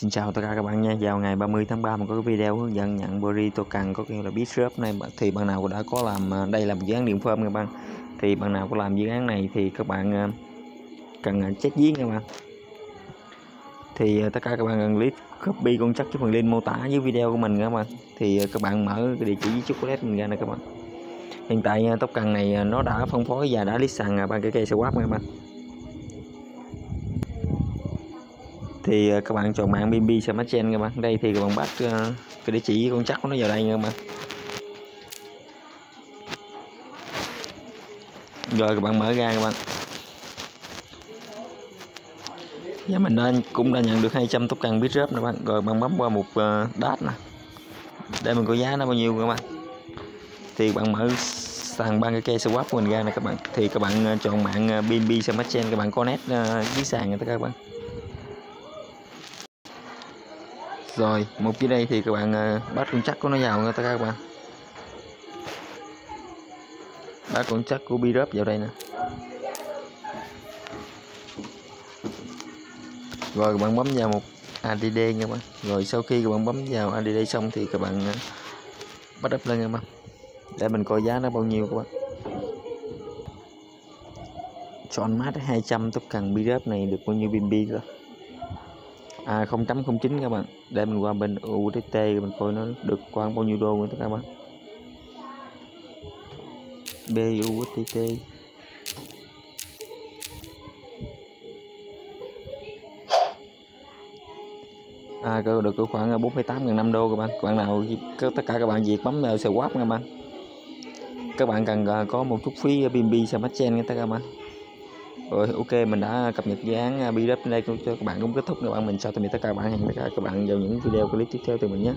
Xin chào tất cả các bạn nha. Vào ngày 30 tháng 3 mình có cái video hướng dẫn nhận Bri token có nghĩa là Bitshop này thì bạn nào đã có làm à, đây là một dự án điện phơm các bạn. Thì bạn nào có làm dự án này thì các bạn à, cần à, check giếng các bạn. Thì tất cả các bạn cần click copy con chắc cái phần link mô tả dưới video của mình các bạn. Thì các bạn mở cái địa chỉ với chocolate mình ra nè các bạn. Hiện tại token này nó đã phân phối và đã list sàn ba cái cây swap các bạn. Thì ờ, các bạn chọn mạng bb Smart Chain các bạn đây thì các bạn bắt ờ, cái địa chỉ con chắc của nó vào đây nha các bạn. Rồi các bạn mở ra các bạn. Giờ mình đã, cũng đã nhận được 200 token Bitrup nè bạn. Rồi bạn bấm qua một ờ, uh, date nè. Để mình có giá nó bao nhiêu các bạn. Thì bạn mở sàn băng cái cây swap của mình ra nè các bạn. Thì các bạn chọn mạng BNB Smart Chain các bạn connect uh, với sàn người ta các bạn. Rồi, một dưới đây thì các bạn ờ, bắt con chắc của nó vào nha tất cả các bạn. Bắt con chắc của bi vào đây nè. Rồi, các bạn bấm vào một ADD nha các bạn. Rồi, sau khi các bạn bấm vào ADD xong thì các bạn ờ, bắt up lên nha các bạn. Để mình coi giá nó bao nhiêu các bạn. Chọn mát 200 tốc cần bi này được bao nhiêu BNB cơ? À 0.09 các bạn. Để mình qua bên USDT mình coi nó được khoảng bao nhiêu đô nữa các bạn. BUSDT à được có khoảng 48 ngàn năm đô các bạn. Các bạn nào tất cả các bạn việc bấm vào swap các bạn. Các bạn cần à, có một chút phí BNB Smart Chain các bạn rồi ok mình đã cập nhật dự án à, BDUP đây cho các bạn cũng kết thúc. Các bạn mình. Sau tạm biệt tất cả các bạn. Hẹn tất cả các bạn vào những video clip tiếp theo từ mình nhé.